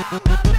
Música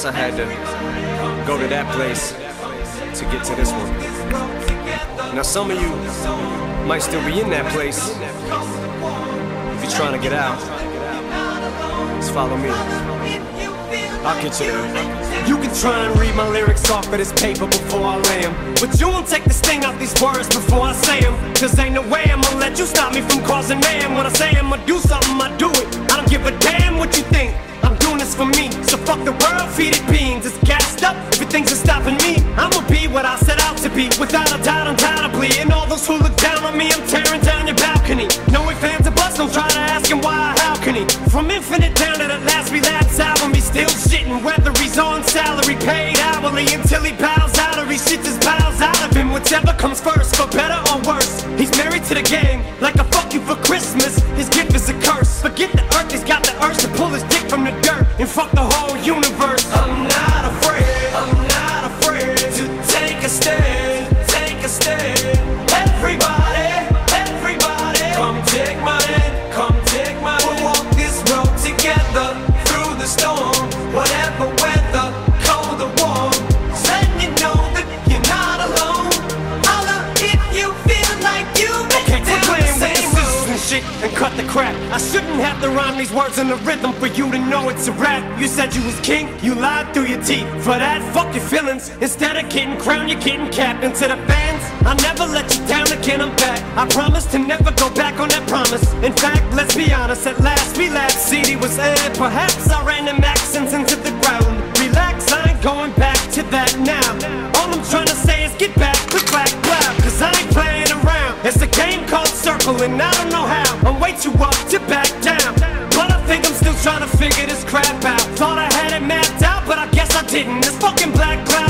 guess I had to go to that place to get to this one. Now, some of you might still be in that place. If you're trying to get out, just follow me. I'll get you there. You can try and read my lyrics off of this paper before I lay 'em, But you won't take the sting out these words before I say 'em. Cause ain't no way I'ma let you stop me from causing man. When I say I'ma do something, I do it. I don't give a damn what you think. For me. So fuck the world, feed it beans. It's gassed up. Everything's stopping me. I'ma be what I set out to be. Without a doubt, undoubtedly. And all those who look down on me, I'm tearing down your balcony. No ifs, fans or buts, don't try to ask him why how can he? From infinite down to the last relapse album, he's still shitting. Whether he's on salary, paid hourly, until he bows out or he shits his bowels out of him. Whichever comes first, for better I shouldn't have to rhyme these words in the rhythm for you to know it's a rap. You said you was king, you lied through your teeth. For that, fuck your feelings. Instead of getting crowned, you're getting capped. To the fans, I'll never let you down again. I'm back. I promise to never go back on that promise. In fact, let's be honest. At last, we laughed. CD was aired. Perhaps I ran them accents into the ground. Relax, I ain't going back to that now. Circle, and I don't know how. I'm way too up to back down. But I think I'm still trying to figure this crap out. Thought I had it mapped out, but I guess I didn't. This fucking black cloud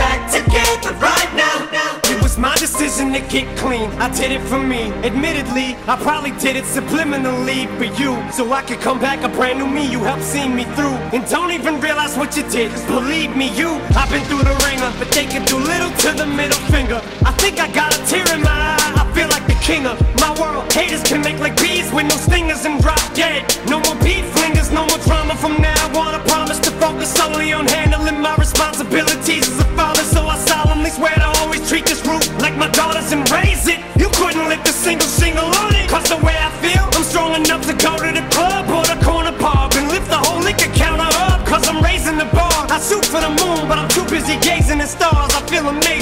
get clean. I did it for me. Admittedly, I probably did it subliminally for you. So I could come back a brand new me. You helped see me through. And don't even realize what you did. Cause believe me, you, I've been through the ringer. But they can do little to the middle finger. I think I got a tear in my eye. I feel like the king of my world. Haters can make like bees with no stingers and drop dead. No more beef flingers, no more drama from now gazing at stars. I feel amazing.